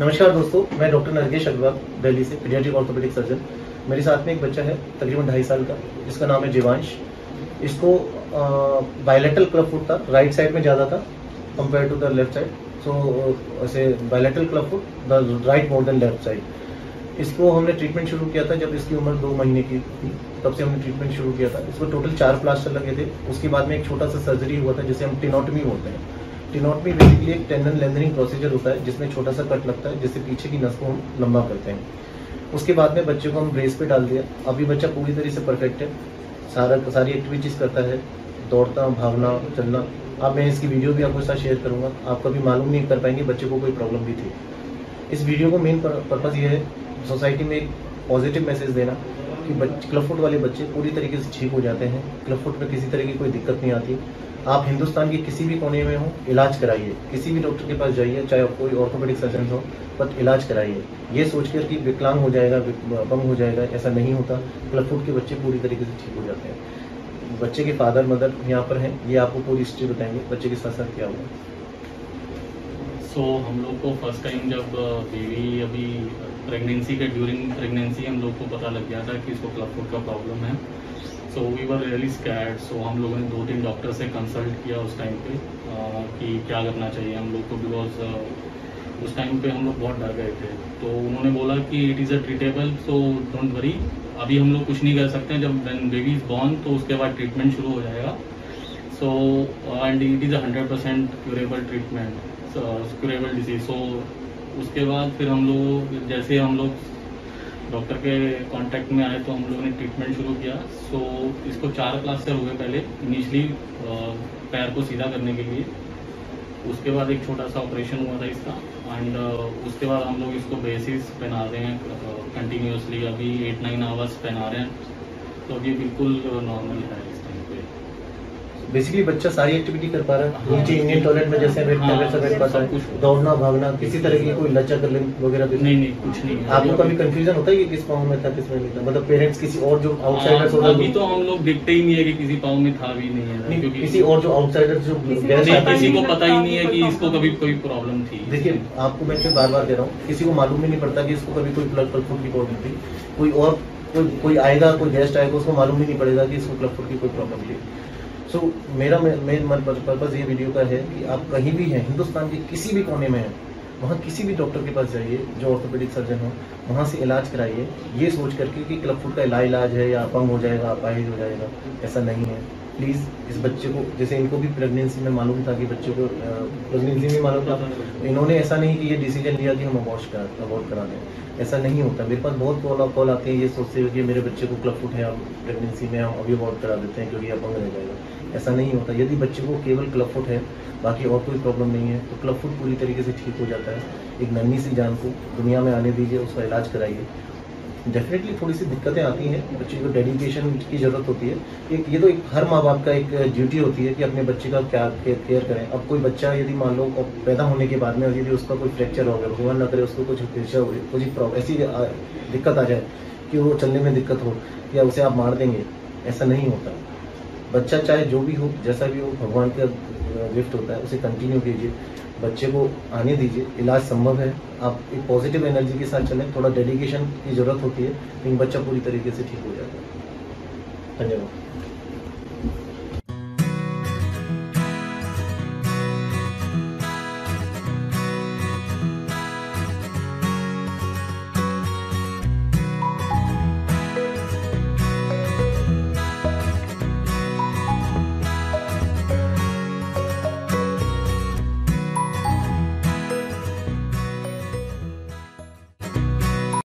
नमस्कार दोस्तों, मैं डॉक्टर नरगेश अग्रवाल, दिल्ली से पीडियाट्रिक ऑर्थोपेडिक सर्जन मेरे साथ में एक बच्चा है, तकरीबन ढाई साल का, जिसका नाम है जीवांश। इसको बायलेटल क्लब फुट था राइट साइड में ज़्यादा था compare to the left side so ऐसे bilateral club foot the right more than left side इसको हमने ट्रीटमेंट शुरू किया था जब इसकी उम्र दो महीने की थी। तब से हमने ट्रीटमेंट शुरू किया था। इसको टोटल चार प्लास्टर लगे थे। उसके बाद में एक छोटा सा सर्जरी हुआ था, जिसे हम टिनोटमी बोलते हैं। टिनोटमी बेसिकली एक टेंडन लेंथनिंग प्रोसीजर होता है, जिसमें छोटा सा कट लगता है, जिससे पीछे की नस को हम लंबा करते हैं। उसके बाद में बच्चे को हम ब्रेस पे डाल दिया। अभी बच्चा पूरी तरह से परफेक्ट है। सारा, सारी एक्टिविटीज़ करता है। दौड़ता, भागना, चलना। अब मैं इसकी वीडियो भी आपके साथ शेयर करूँगा। आप कभी मालूम नहीं कर पाएँगे, बच्चे को कोई प्रॉब्लम भी थी। इस वीडियो को मेन पर्पज़ ये है सोसाइटी में एक पॉजिटिव मैसेज देना कि क्लब फुट वाले बच्चे पूरी तरीके से ठीक हो जाते हैं। क्लब फुट में किसी तरह की कोई दिक्कत नहीं आती। आप हिंदुस्तान के किसी भी कोने में हो इलाज कराइए। किसी भी डॉक्टर के पास जाइए चाहे कोई ऑर्थोपेडिक सर्जन हो बट इलाज कराइए। ये सोचकर कि विकलांग हो जाएगा बम हो जाएगा ऐसा नहीं होता। क्लब फुट के बच्चे पूरी तरीके से ठीक हो जाते हैं। बच्चे के फादर मदर यहाँ पर हैं ये आपको पूरी हिस्ट्री बताएँगे बच्चे के साथ साथ क्या हुआ। सो so, हम लोग को फ़र्स्ट टाइम जब बेबी अभी प्रेगनेंसी के ड्यूरिंग प्रेगनेंसी हम लोग को पता लग गया था कि इसको क्लब फुट का प्रॉब्लम है। सो वी वर रियली स्कैड सो हम लोगों ने दो तीन डॉक्टर से कंसल्ट किया उस टाइम पे कि क्या करना चाहिए हम लोग को बिकॉज़ उस टाइम पे हम लोग बहुत डर गए थे। तो उन्होंने बोला कि it is a treatable so don't worry अभी हम लोग कुछ नहीं कर सकते जब वैन बेबी इज़ बॉर्न तो उसके बाद ट्रीटमेंट शुरू हो जाएगा। So and it is a hundred percent curable treatment curable disease so उसके बाद फिर हम लोग, जैसे हम लोग डॉक्टर के कांटेक्ट में आए तो हम लोगों ने ट्रीटमेंट शुरू किया। सो so, इसको चार प्लास्टर हुए पहले इनिशली पैर को सीधा करने के लिए। उसके बाद एक छोटा सा ऑपरेशन हुआ था इसका। एंड उसके बाद हम लोग इसको बेसिस पहना रहे हैं कंटिन्यूसली अभी एट नाइन आवर्स पहना रहे हैं। तो अभी बिल्कुल नॉर्मल है इस टाइम बेसिकली बच्चा सारी एक्टिविटी कर पा रहा है। नीचे इंडियन टॉयलेट में जैसे पाता है दौड़ना भागना किसी तरह की कोई लचक वगैरह नहीं नहीं कुछ नहीं। आपको कभी कंफ्यूजन होता है कि किस पाँव में था किसमें नहीं था? मतलब पेरेंट्स किसी और जो आउटसाइडर्स होता अभी तो हम लोग देखते ही नहीं है कि किसी पाँव में था भी नहीं है किसी और जो आउटसाइडर जो किसी को पता ही नहीं है कि इसको कभी कोई प्रॉब्लम थी। देखिए आपको मैं फिर बार बार दे रहा हूँ किसी को मालूम भी नहीं पड़ता कि इसको कभी कोई ब्लड फुट की प्रॉब्लम थी। कोई और कोई कोई आएगा कोई गेस्ट आएगा उसको मालूम भी नहीं पड़ेगा कि इसको क्लब फुट की कोई प्रॉब्लम थी। सो so, मेरा मेन मन पर्पज़ ये वीडियो का है कि आप कहीं भी हैं हिंदुस्तान के किसी भी कोने में हैं वहाँ किसी भी डॉक्टर के पास जाइए जो ऑर्थोपेडिक सर्जन हो वहाँ से इलाज कराइए। ये सोच करके कि क्लब फुट का इलाज इलाज है या अपंग हो जाएगा अपाहिज हो जाएगा ऐसा नहीं है। प्लीज़ इस बच्चे को जैसे इनको भी प्रेगनेंसी में मालूम था कि बच्चे को प्रेगनेंसी में मालूम था इन्होंने ऐसा नहीं कि ये डिसीज़न लिया कि हम अबॉर्श कर अबॉर्ट करा दें। ऐसा नहीं होता। मेरे पास बहुत कॉल कॉल आते हैं ये सोचते हो कि मेरे बच्चे को क्लब फुट है हम प्रेगनेंसी में हम अभी अबॉर्ट करा देते हैं क्योंकि अपंग रह जाएगा। ऐसा नहीं होता। यदि बच्चे को केवल क्लब फुट है, बाकी और कोई प्रॉब्लम नहीं है तो क्लब फुट पूरी तरीके से ठीक हो जाता है। एक नन्ही सी जान को दुनिया में आने दीजिए, उसका इलाज कराइए। डेफिनेटली थोड़ी सी दिक्कतें आती हैं, बच्चे को डेडिकेशन की ज़रूरत होती है। एक, ये तो एक हर माँ बाप का एक ड्यूटी होती है कि अपने बच्चे का क्या केयर करें। अब कोई बच्चा यदि मान लो पैदा होने के बाद में यदि उसका कोई फ्रैक्चर हो गया, भगवान न करे उसको कुछ कुछ ऐसी दिक्कत आ जाए कि वो चलने में दिक्कत हो, या उसे आप मार देंगे, ऐसा नहीं होता। बच्चा चाहे जो भी हो, जैसा भी हो, भगवान का गिफ्ट होता है, उसे कंटिन्यू कीजिए। बच्चे को आने दीजिए। इलाज संभव है। आप एक पॉजिटिव एनर्जी के साथ चलें। थोड़ा डेडिकेशन की ज़रूरत होती है, लेकिन बच्चा पूरी तरीके से ठीक हो जाता है। धन्यवाद।